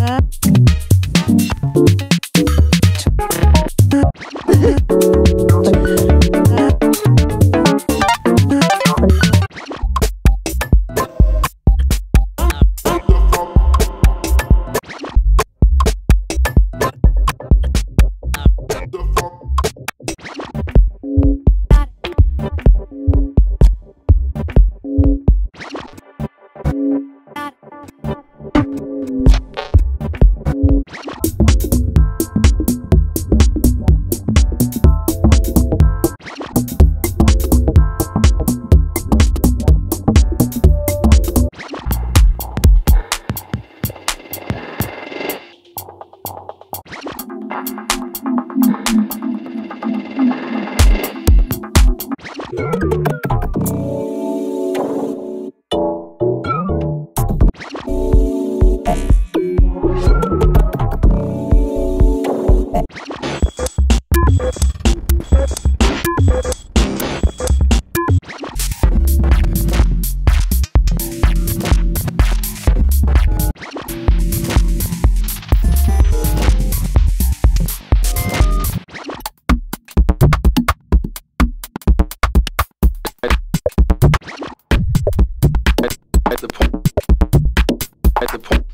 out. At the point